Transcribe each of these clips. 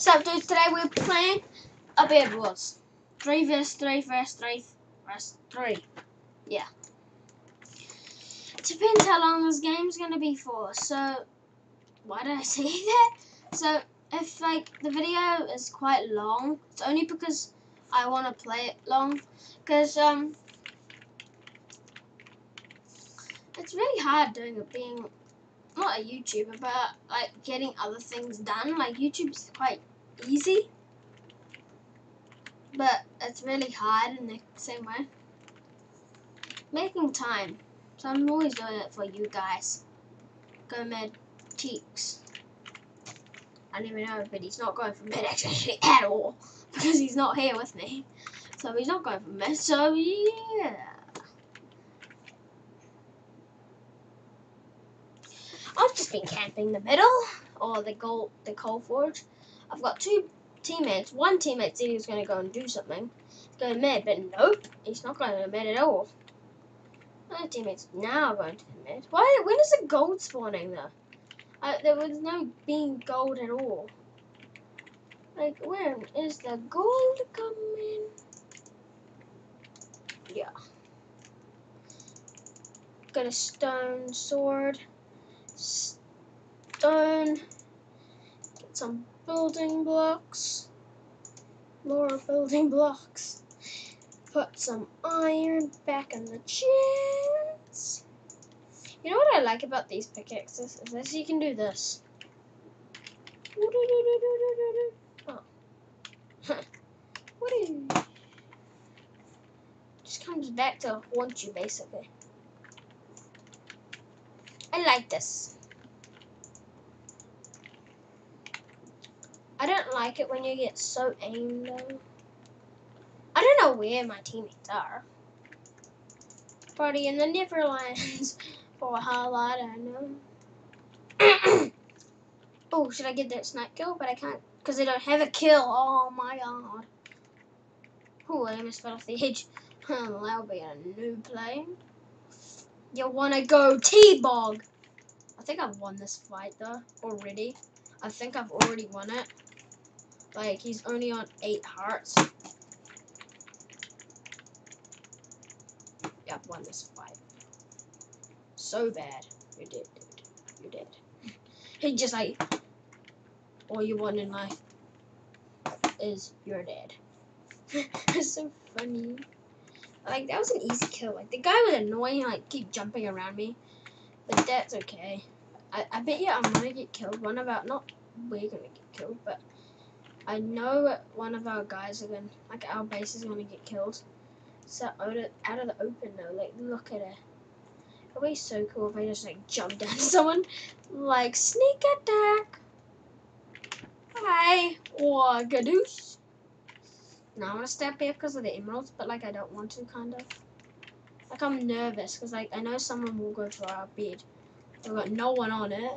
So, dude, today we're playing a Bed Wars. 3 vs 3 vs 3 vs 3. Yeah. Depends how long this game's gonna be for. So, why did I say that? So, if like the video is quite long, it's only because I want to play it long. Because, um, it's really hard doing it being not a YouTuber, but like getting other things done. Like YouTube's quite easy, but it's really hard in the same way. Making time, so I'm always doing it for you guys. Go med cheeks. I don't even know, but he's not going for mid actually at all because he's not here with me. So he's not going for mid. So yeah. I've just been camping the middle or the gold, the coal forge. I've got two teammates. One teammate said he was going to go and do something, go mad, but nope, he's not going to mad at all. My teammates now going to mid. Why? When is the gold spawning though? There was no being gold at all. Like, when is the gold coming? Yeah. Got a stone sword stone. Get some building blocks. More building blocks. Put some iron back in the chest. You know what I like about these pickaxes? Is this you can do this. Oh. Just comes back to haunt you basically. I like this. I don't like it when you get so aimed though. I don't know where my teammates are. Party in the Neverlands for a lot I know. oh, should I get that snipe kill? But I can't because I don't have a kill. Oh my god. Oh, I almost fell off the edge. well, that'll be a new play. You wanna go T-Bog? I think I've won this fight though already. I think I've already won it. Like he's only on eight hearts. Yeah, won this. So bad. You're dead, dude. You're dead. he just like all you want in life is you're dead. it's so funny. Like that was an easy kill. Like the guy was annoying, like keep jumping around me, but that's okay. I, I bet you I'm gonna get killed. One about, not we're gonna get killed, but I know one of our guys are gonna like our base is gonna get killed. So out of, out of the open though, like look at it. It'd be so cool if I just like jump down to someone, like sneak attack. Hi, or. Now I want to step here because of the emeralds, but like I don't want to, kind of. Like I'm nervous because like I know someone will go to our bed. We've got no one on it.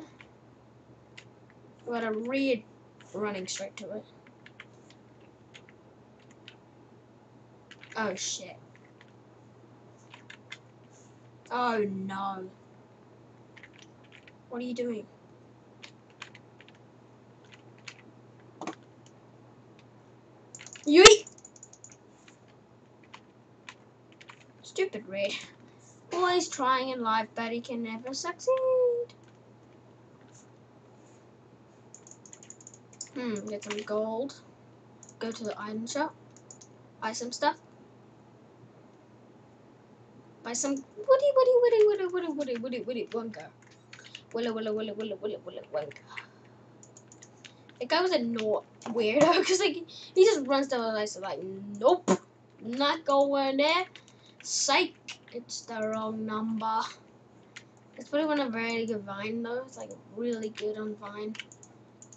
We've got a red running straight to it. Oh shit. Oh no. What are you doing? You Stupid red. Always trying in life, but he can never succeed. Hmm, get some gold. Go to the item shop. Buy some stuff. Buy some woody woody woody woody woody woody woody woody wonka. Willa willa willa willa willa willa wonka. The guy was a no weirdo because like he just runs down the lights like nope, not going there. Psych, it's the wrong number. It's probably one of very good Vine though. It's like really good on Vine.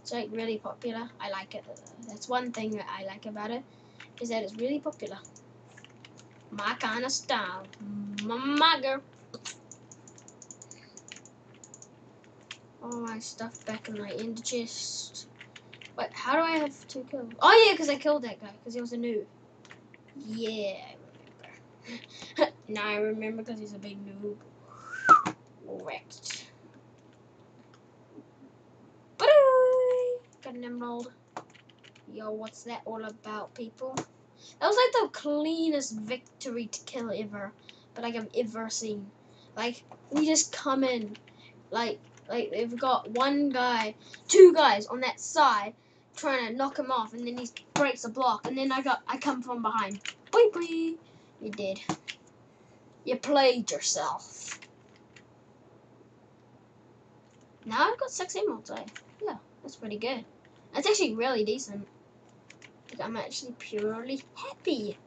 It's like really popular. I like it. That's one thing that I like about it is that it's really popular. My kind of style. My, girl. All my stuff back in my end chest. Wait, how do I have two kills? Oh yeah, because I killed that guy because he was a noob. Yeah, I remember. now I remember because he's a big noob. Wrecked. Got an emerald. Yo, what's that all about, people? That was like the cleanest victory to kill ever, but like I've ever seen. Like we just come in, like like they've got one guy, two guys on that side, trying to knock him off, and then he breaks a block, and then I got I come from behind. Boy, boy, you did. You played yourself. Now I've got six emeralds. Eh? Yeah, that's pretty good. That's actually really decent. I'm actually purely happy.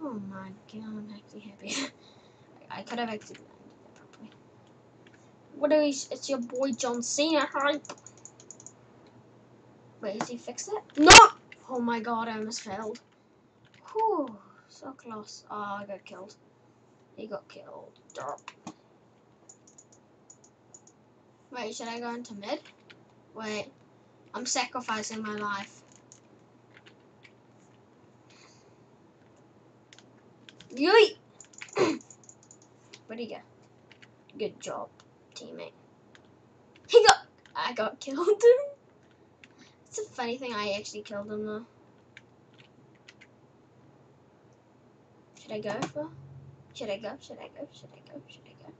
Oh my god, I'm actually happy. I could have actually landed that properly. What is it's your boy John Cena. Wait, is he fixed it? No! Oh my god, I almost failed. Whew, so close. Oh, I got killed. He got killed. Derp. Wait, should I go into mid? Wait, I'm sacrificing my life. Yeet! Where'd he go? Good job, teammate. He got. I got killed. it's a funny thing. I actually killed him though. Should I go for? Should I go? Should I go? Should I go? Should I go?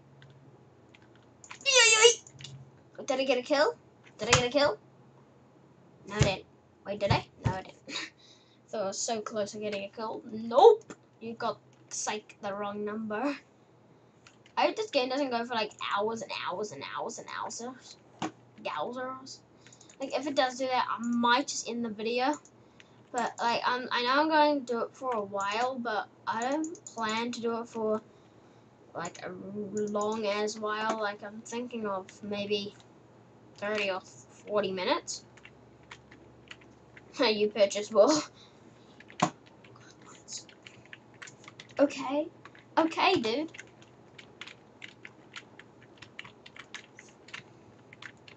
Yeet! Did I get a kill? Did I get a kill? No, I didn't. Wait, did I? No, I didn't. Thought I was so close to getting a kill. Nope! You got psych the wrong number. I hope this game doesn't go for like hours and hours and hours and hours. Gowsers. Like if it does do that, I might just end the video. But like I'm, I know I'm going to do it for a while, but I don't plan to do it for like a long as while. Like I'm thinking of maybe 30 or 40 minutes. you purchase will. Okay. Okay, dude.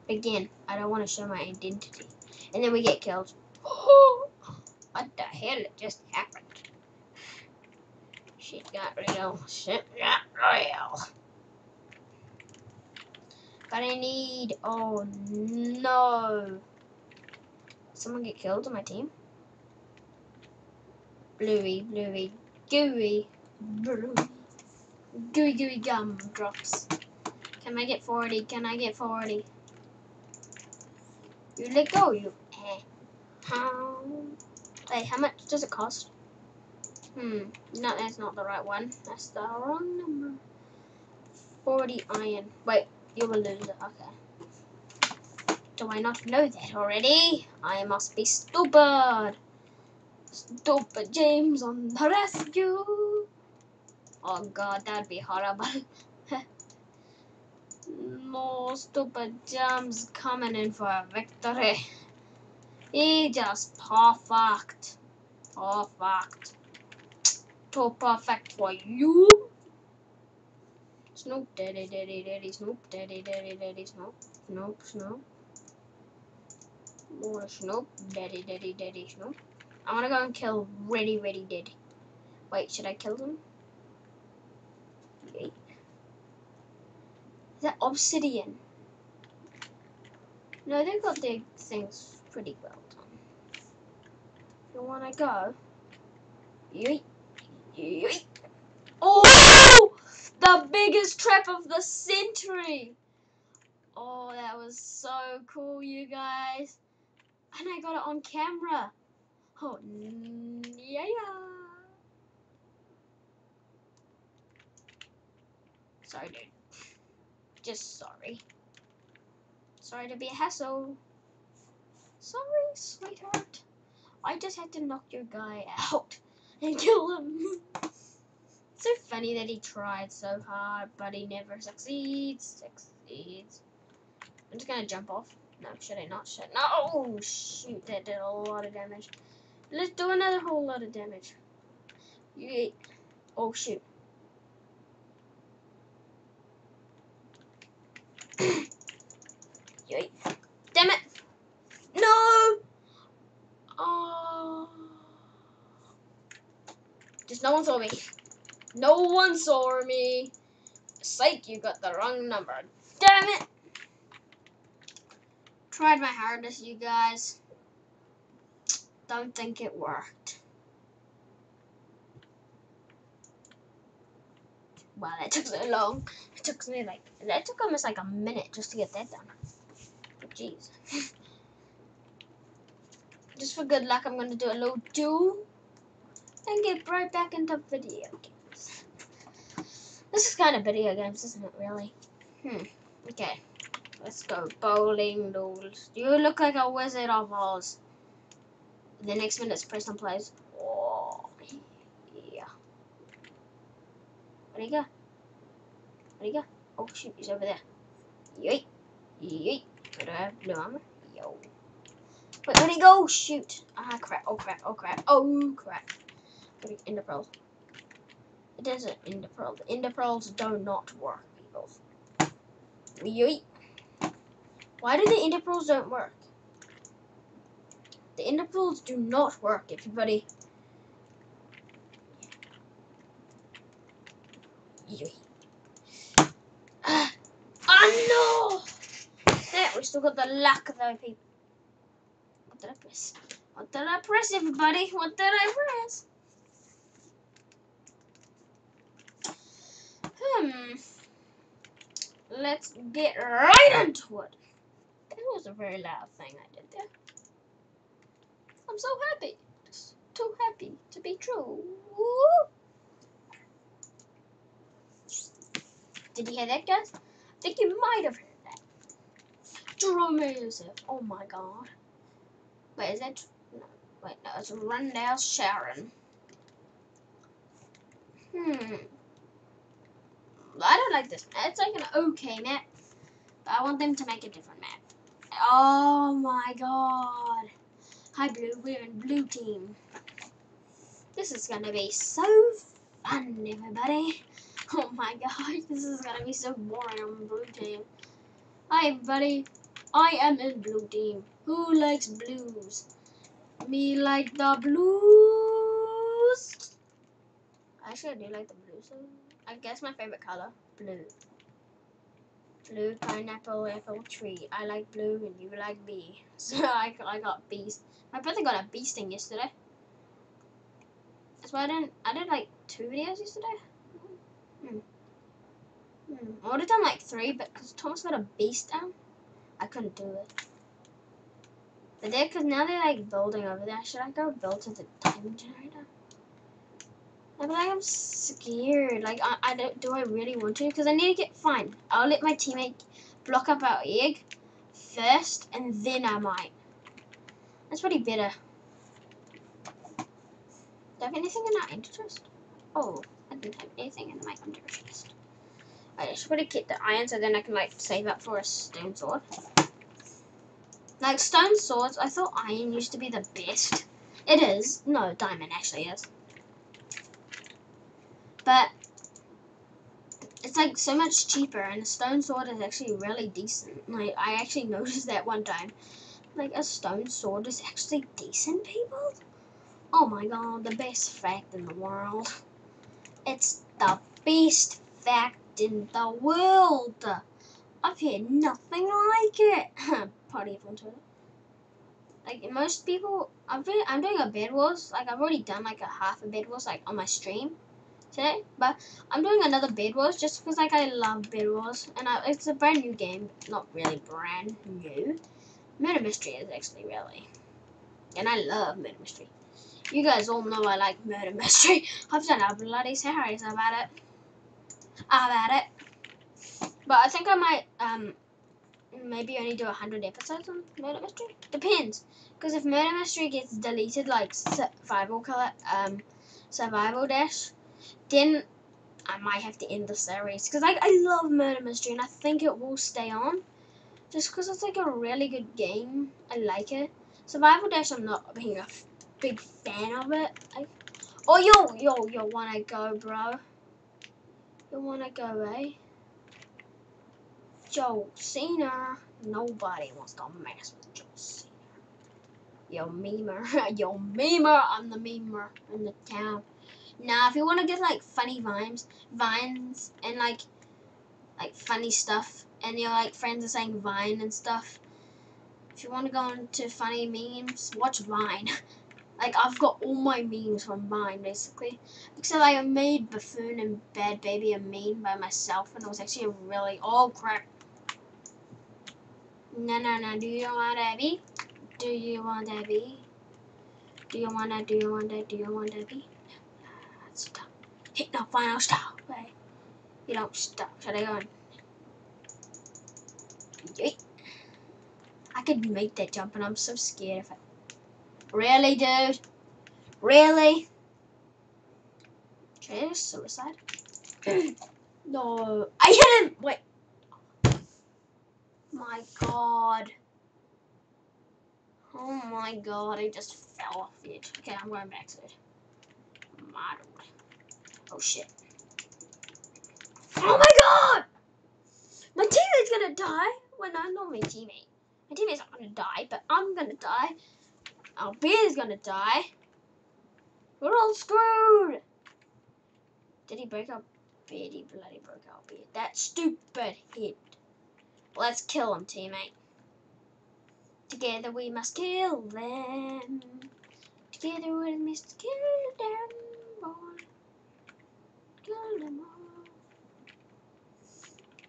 Again, I don't want to show my identity. And then we get killed. what the hell just happened? Shit got real. Shit got real. But I need... Oh, no. Someone get killed on my team? Bluey, Bluey, gooey, gooey, gooey gum drops. Can I get 40? Can I get 40? You let go, you eh. How? Wait, how much does it cost? Hmm, no, that's not the right one. That's the wrong number. 40 iron. Wait, you will lose it. Okay. Do I not know that already? I must be stupid. Stupid James on the rescue. Oh god, that'd be horrible. no stupid James coming in for a victory. He just perfect. Perfect. Too perfect for you. Snoop, daddy, daddy, daddy, Snoop, daddy, daddy, daddy, Snoop, Snoop, Snoop. More Snoop, daddy, daddy, daddy, Snoop. I want to go and kill Ready Ready Dead. Wait, should I kill them? Wait. Is that obsidian? No, they've got their things pretty well done. You want to go? Yeet. Yeet. Oh! The biggest trap of the century! Oh, that was so cool, you guys. And I got it on camera. Oh, yeah, yeah. Sorry, dude. Just sorry. Sorry to be a hassle. Sorry, sweetheart. I just had to knock your guy out and kill him. so funny that he tried so hard, but he never succeeds. Succeeds. I'm just gonna jump off. No, should I not? Should no? Oh, shoot, that did a lot of damage. Let's do another whole lot of damage. Yeet. Oh, shoot. Yeet. Damn it! No! Oh. Just no one saw me. No one saw me. Psych, you got the wrong number. Damn it! Tried my hardest, you guys. Don't think it worked. Well, that took so long. It took me like that took almost like a minute just to get that done. Jeez. just for good luck, I'm gonna do a little duel and get right back into video games. This is kind of video games, isn't it? Really? Hmm. Okay. Let's go. Bowling duels. You look like a wizard of Oz. The next minute's Preston plays. Oh, yeah. Where'd he go? Where'd he go? Oh shoot, he's over there. Yeet. Yeet. Do I have blue armor? Yo. Wait, where'd he go? Shoot. Ah, crap. Oh, crap. Oh, crap. Oh, crap. Ender pearls. It isn't ender pearl. The pearls do not work, people. Yeet. Why do the ender don't work? The intervals do not work, everybody. Yeet. Oh no! There, we still got the luck though, people. What did I press? What did I press, everybody? What did I press? Hmm. Let's get right into it. That was a very loud thing I did there. I'm so happy. Just too happy to be true. Did you hear that, guys? I think you might have heard that. Drum music. Oh my god. Wait, is that? No, wait, no, it's Rundell Sharon. Hmm. I don't like this map. It's like an okay map. But I want them to make a different map. Oh my god. Hi, Blue. We're in Blue Team. This is gonna be so fun, everybody. Oh my gosh, this is gonna be so boring on Blue Team. Hi, everybody. I am in Blue Team. Who likes blues? Me like the blues. Actually, I do like the blues. I guess my favorite color, blue. Blue, pineapple, apple, tree. I like blue and you like bee. So I, I got bees. My brother got a bee sting yesterday. That's why I didn't, I did like two videos yesterday. Hmm. Hmm. I would have done like three, but because Thomas got a bee sting, I couldn't do it. But they, because now they're like building over there. Should I go build to the time generator? I'm like, I'm scared. Like, I, I don't, do I really want to? Because I need to get, fine. I'll let my teammate block up our egg first, and then I might. That's pretty bitter. Do I have anything in our interest? Oh, I didn't have anything in my interest. I just want to keep the iron so then I can, like, save up for a stone sword. Like, stone swords, I thought iron used to be the best. It is. No, diamond actually is. But it's like so much cheaper and a stone sword is actually really decent. Like I actually noticed that one time. Like a stone sword is actually decent, people. Oh my god, the best fact in the world. It's the best fact in the world. I've heard nothing like it. Party on Twitter. Like most people, I'm, I'm doing a bed wars. Like I've already done like a half a bed wars like on my stream today, but I'm doing another Bed Wars just because like I love Bed Wars, and I, it's a brand new game, not really brand new. Murder Mystery is actually really, and I love Murder Mystery. You guys all know I like Murder Mystery. I've done a bloody series about it, about it. But I think I might um maybe only do hundred episodes on Murder Mystery. Depends, because if Murder Mystery gets deleted like survival color um survival dash then I might have to end the series because I, I love Murder Mystery and I think it will stay on just because it's like a really good game. I like it. Survival Dash, I'm not being a big fan of it. I, oh, yo, yo, yo, wanna go, bro? You wanna go, eh? Joe Cena. Nobody wants to mess with Joe Cena. Yo, memer. yo, memer. I'm the memer in the town. Now, if you want to get like funny vines, vines, and like like funny stuff, and your like friends are saying Vine and stuff, if you want to go into funny memes, watch Vine. Like I've got all my memes from Vine basically. Except I made Buffoon and Bad Baby a meme by myself and it was actually a really oh crap. No no no, do you want to? Do you want to? Do you wanna do you wanna do you wanna be? Stop. Hit the final stop. Wait. You don't stop. Should I go on? I could make that jump and I'm so scared if I Really, dude? Really? I suicide? no. I hit him! Wait. My god. Oh my god, I just fell off edge. Okay, I'm going back to it. My Oh shit. Oh my god! My teammate's gonna die. Well, no, not my teammate. My teammate's not gonna die, but I'm gonna die. Our beard's gonna die. We're all screwed. Did he break our beard? He bloody broke our beard. That stupid head. Let's kill him, teammate. Together we must kill them. Together we must kill them, boy. Kill them all.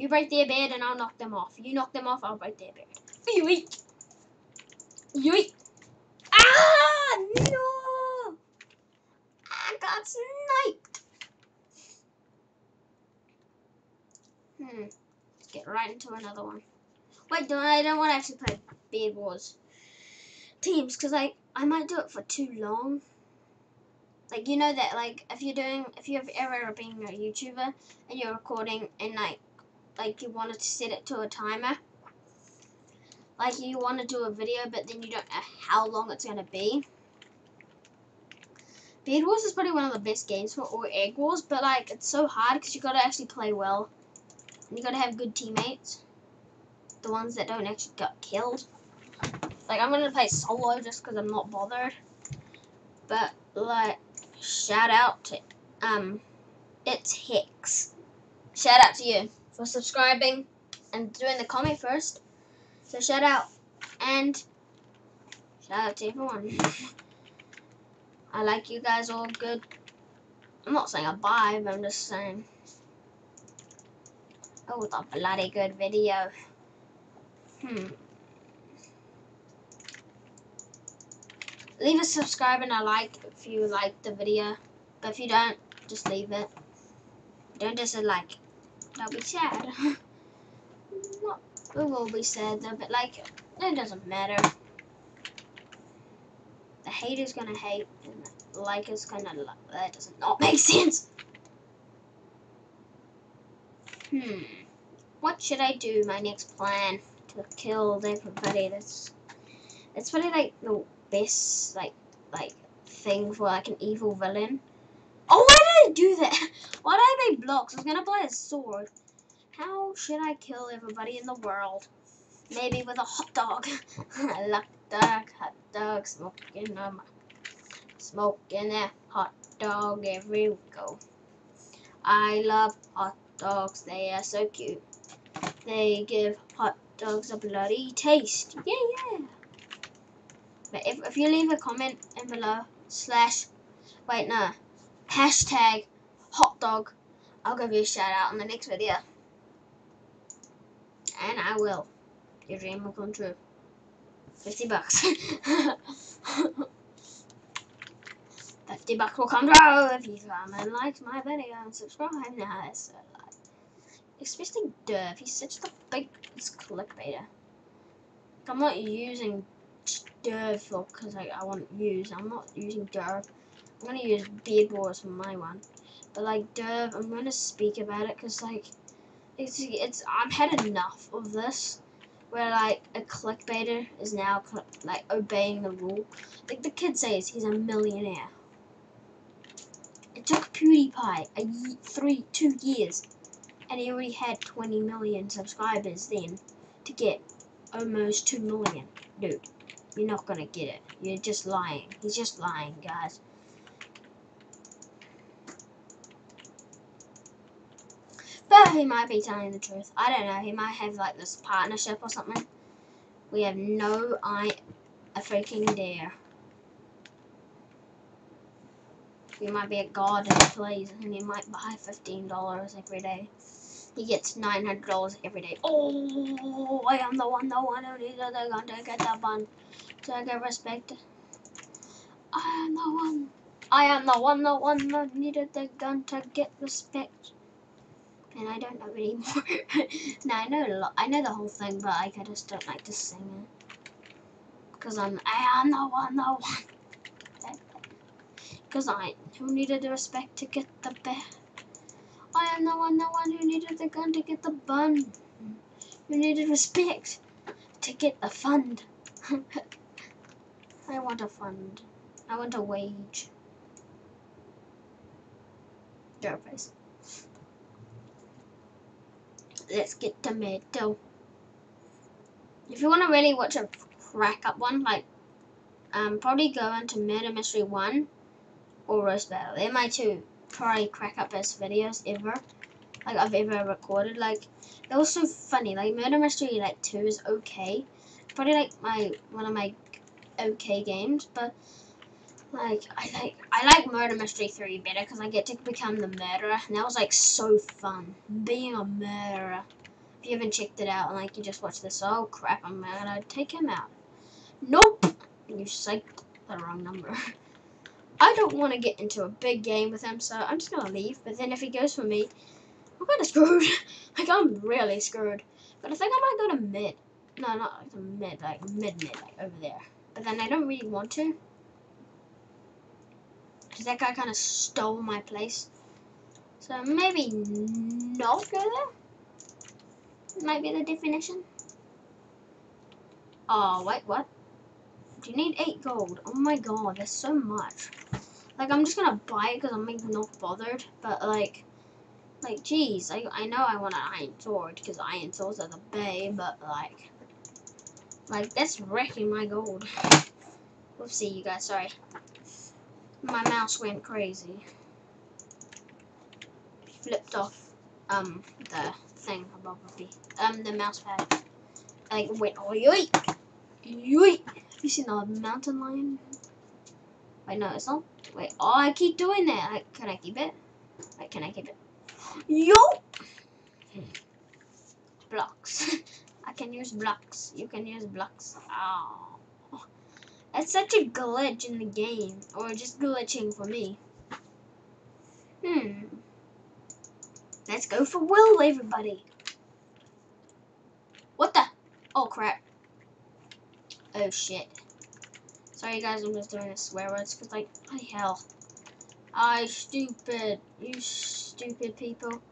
You break their beard and I'll knock them off. You knock them off, I'll break their beard. Yoink! Yoink! Ah! No! I got sniped! Hmm. Let's get right into another one. Wait, don't I don't want to actually play Bed Wars teams because I I might do it for too long. Like you know that like if you're doing if you've ever been a YouTuber and you're recording and like like you wanted to set it to a timer. Like you want to do a video but then you don't know how long it's gonna be. Bed Wars is probably one of the best games for or Egg Wars, but like it's so hard because you gotta actually play well. And you gotta have good teammates the ones that don't actually get killed. Like, I'm gonna play solo just because I'm not bothered. But, like, shout out to, um, it's Hex. Shout out to you for subscribing and doing the comment first. So, shout out. And, shout out to everyone. I like you guys all good. I'm not saying a but I'm just saying. Oh, a bloody good video. Hmm. Leave a subscribe and a like if you like the video. But if you don't, just leave it. Don't just like. That'll be sad. Not, it will be sad though, but like, it doesn't matter. The hater's gonna hate, and the like is gonna like. That does not make sense. Hmm. What should I do? My next plan to kill everybody. That's that's probably like the best like like thing for like an evil villain. Oh, did I do that? Why did I make blocks? I was gonna play a sword. How should I kill everybody in the world? Maybe with a hot dog. I love dog, hot dog, smoking them, smoking a hot dog every go. I love hot dogs. They are so cute. They give hot dogs a bloody taste. Yeah, yeah. But if, if you leave a comment in below, slash, wait, no, hashtag hot dog, I'll give you a shout out in the next video. And I will. Your dream will come true. 50 bucks. 50 bucks will come true if you come and like my video and subscribe. Now that's so like. Especially Durf, he's such the biggest clickbaiter. I'm not using Durf because I, I want to use. I'm not using Durf. I'm to use Bed Wars for my one. But like Durf, I'm to speak about it because like it's it's I've had enough of this where like a clickbaiter is now like obeying the rule. Like the kid says he's a millionaire. It took PewDiePie a three two years, and he already had 20 million subscribers then to get almost 2 million. Dude, you're not gonna get it. You're just lying. He's just lying, guys. But he might be telling the truth. I don't know. He might have like this partnership or something. We have no I a freaking dare. He might be a god his plays, and he might buy fifteen dollars every day. He gets nine hundred dollars every day. Oh, I am the one, the one who needed the gun to get the bun to get respect. I am the one. I am the one, the one that needed the gun to get respect. And I don't know anymore. now I know a lot. I know the whole thing, but like, I just don't like to sing it. Because I'm, I am the one, the one. Because I who needed the respect to get the best. I am the one, the one who needed the gun to get the bun. Who needed respect to get the fund. I want a fund. I want a wage. Face. Let's get to tomato. If you want to really watch a crack up one, like, um, probably go into Murder Mystery 1 or Roast Battle. They're my two probably crack up best videos ever. Like, I've ever recorded. Like, they're all so funny. Like, Murder Mystery, like, 2 is okay. Probably, like, my, one of my okay games, but like I like I like Murder Mystery 3 better because I get to become the murderer and that was like so fun being a murderer. If you haven't checked it out and like you just watch this, oh crap, I'm gonna take him out. Nope, you psyched the wrong number. I don't want to get into a big game with him, so I'm just gonna leave. But then if he goes for me, I'm kind of screwed. like I'm really screwed. But I think I might go to mid. No, not like the mid, like mid mid, like over there. But then I don't really want to. Because that guy kind of stole my place. So maybe not go there? Might be the definition. Oh, wait, what? Do you need 8 gold? Oh my god, that's so much. Like, I'm just gonna buy it because I'm like, not bothered. But, like, like, geez, I, I know I want an iron sword because iron swords are the bay, but, like, like, that's wrecking my gold. Whoopsie, you guys, sorry. My mouse went crazy. Flipped off, um, the thing above the, um, the mouse pad. Like, went, oh, yoink! Yoink! Have you seen the mountain lion? Wait, no, it's not. Wait, oh, I keep doing that. Like, can I keep it? Wait, can I keep it? Yo! Blocks. I can use blocks. You can use blocks. Oh. That's such a glitch in the game. Or just glitching for me. Hmm. Let's go for Will, everybody. What the? Oh, crap. Oh, shit. Sorry, guys, I'm just doing a swear words, because, like, the hell? I stupid. You stupid people.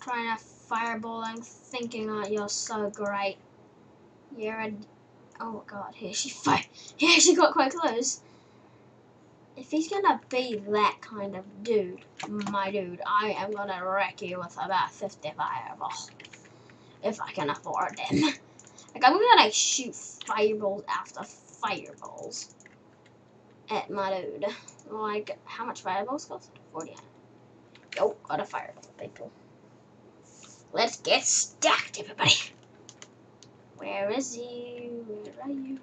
Trying to fireball and thinking that you're so great. You're a Oh god, here she fight. Here she got quite close. If he's gonna be that kind of dude, my dude, I am gonna wreck you with about 50 fireballs. If I can afford them. Like, I'm gonna like shoot fireballs after fireballs at my dude. Like, how much fireballs cost? 40. Yo, got a fireball, people. Let's get stacked, everybody. Where is he? Where are you?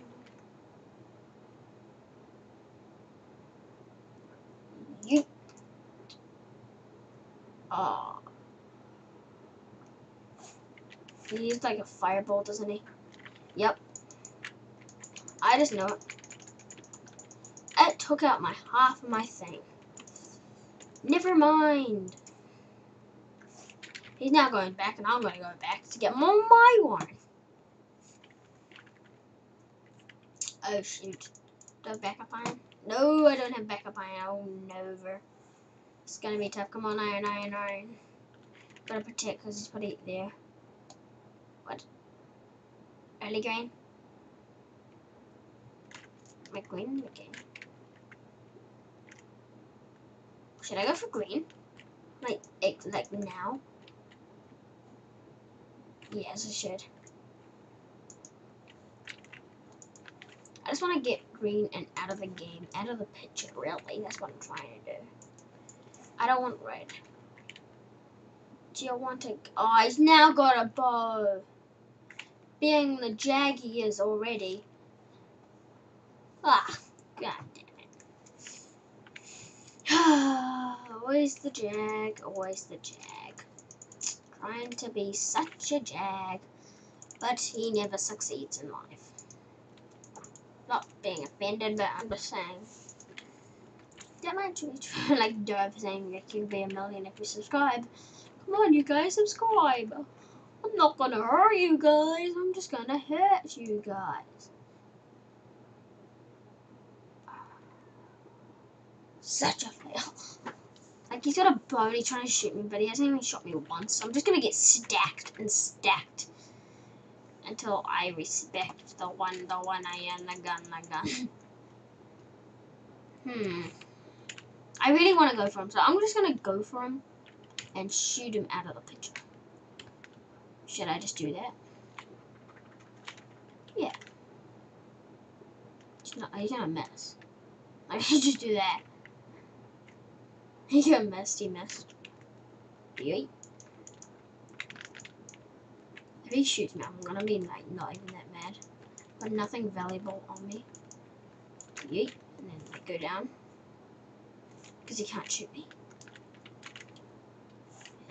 You. Oh. He used like a fireball, doesn't he? Yep. I just know it. It took out my half of my thing. Never mind. He's now going back, and I'm going to go back to get more my one. Oh shoot. Do I have backup iron? No, I don't have backup iron. Oh, never. It's gonna be tough. Come on, iron, iron, iron. Gotta protect because he's put it there. What? Early green? My green? Okay. Should I go for green? Like, like now? Yes, I should. I just want to get green and out of the game, out of the picture, really. That's what I'm trying to do. I don't want red. Do you want to... Oh, he's now got a bow. Being the jag he is already. Ah, god damn it. Always the jag, always the jag. Trying to be such a jag, but he never succeeds in life. Not being offended, but I'm just saying. That might tweet like Dove saying that you'd be a million if you subscribe. Come on, you guys, subscribe. I'm not gonna hurt you guys. I'm just gonna hurt you guys. Such a fail. Like he's got a bow and he's trying to shoot me, but he hasn't even shot me once. So I'm just gonna get stacked and stacked until I respect the one, the one I am, the gun, the gun. hmm. I really want to go for him, so I'm just gonna go for him and shoot him out of the picture. Should I just do that? Yeah. He's, not, he's gonna miss. I should just do that. He got missed, he missed. Yoink. He shoots me, I'm gonna be like not even that mad. But nothing valuable on me. Yeet. And then like go down. Because he can't shoot me.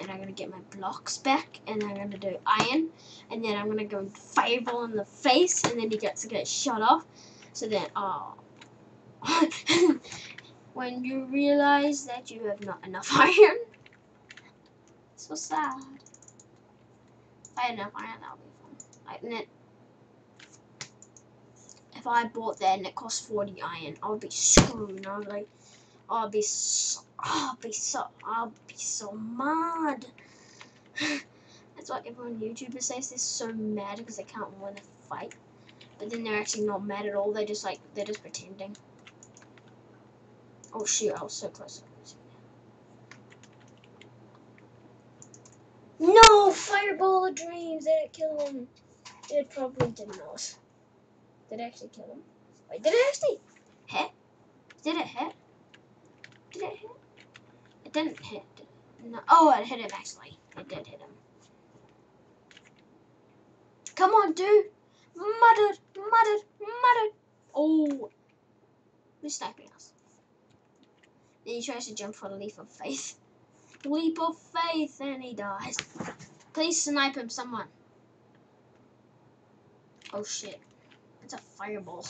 And I'm gonna get my blocks back and I'm gonna do iron and then I'm gonna go fireball in the face and then he gets to get shot off. So then oh when you realize that you have not enough iron. So sad. If I had enough iron, that would be fun. Like, and if I bought that and it cost 40 iron, I would be screwed. I would like, I'll be so, I'll be so, I'll be so mad. That's why everyone YouTuber says. They're so mad because they can't win a fight. But then they're actually not mad at all. They're just like, they're just pretending. Oh shoot, I was so close. No! Fireball of dreams! Did it kill him? It probably didn't know. Did it actually kill him? Wait, did it actually hit? Did it hit? Did it hit? It didn't hit. No. Oh, it hit him actually. It did hit him. Come on, dude! Muttered, muttered, muttered. Oh, he's sniping us. Then he tries to jump for the leaf of faith. Leap of faith, and he dies. Please snipe him, someone. Oh shit. It's a fireball.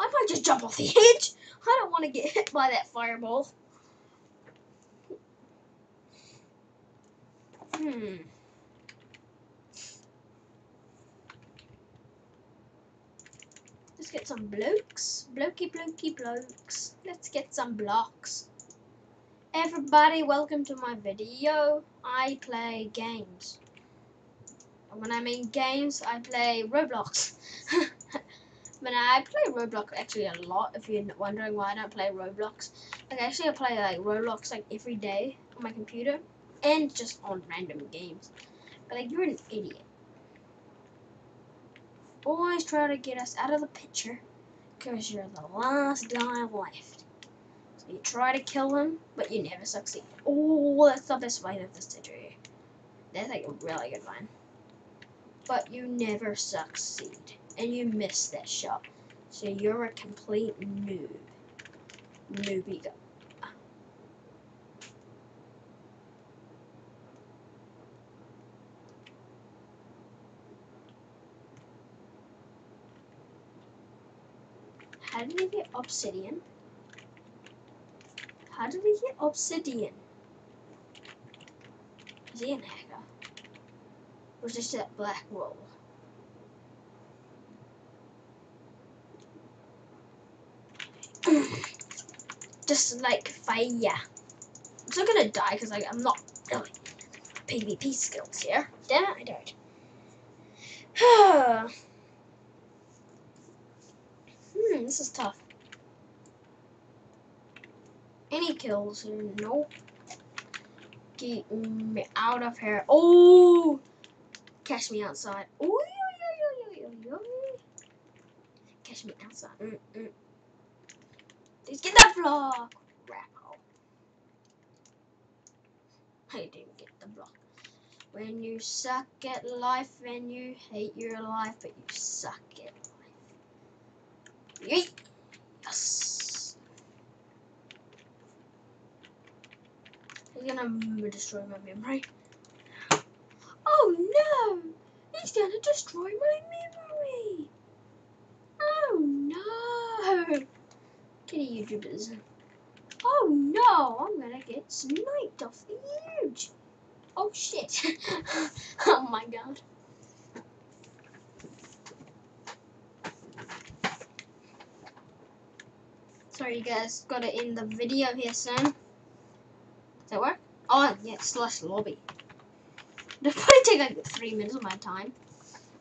I might just jump off the edge. I don't want to get hit by that fireball. Hmm. Let's get some blokes. Blokey, blokey, blokes. Let's get some blocks. Everybody, welcome to my video. I play games. And when I mean games, I play Roblox. but I play Roblox actually a lot, if you're wondering why I don't play Roblox. Like, actually, I play like Roblox like every day on my computer. And just on random games. But like, you're an idiot always try to get us out of the picture because you're the last guy left. You try to kill him, but you never succeed. Oh, that's the best way of this tutorial. That's like a really good one. But you never succeed. And you miss that shot. So you're a complete noob. Noobie How did he get obsidian? How did he get obsidian? Is he an hacker? Or is this that black roll? Just like fire. I'm still gonna die because like, I'm not really PvP skills here. Damn it, I died. Hmm, this is tough. Any kills? Nope. Get me out of here. Oh! Catch me outside. Catch me outside. Mm -mm. Let's get that block. Wow. I didn't get the block. When you suck at life and you hate your life, but you suck at life. Yeet. Yes. He's gonna destroy my memory. Oh no! He's gonna destroy my memory! Oh no! Kitty YouTubers. Oh no! I'm gonna get sniped off the edge! Oh shit! oh my god. Sorry you guys, gotta end the video here soon. That work? Oh yeah, slash lobby. It'll probably take like three minutes of my time.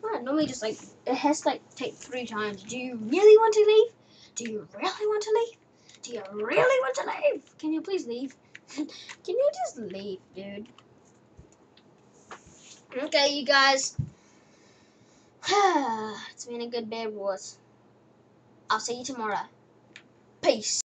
Well, normally just like it has to like take three times. Do you really want to leave? Do you really want to leave? Do you really want to leave? Can you please leave? Can you just leave, dude? Okay, you guys. it's been a good bed wars. I'll see you tomorrow. Peace.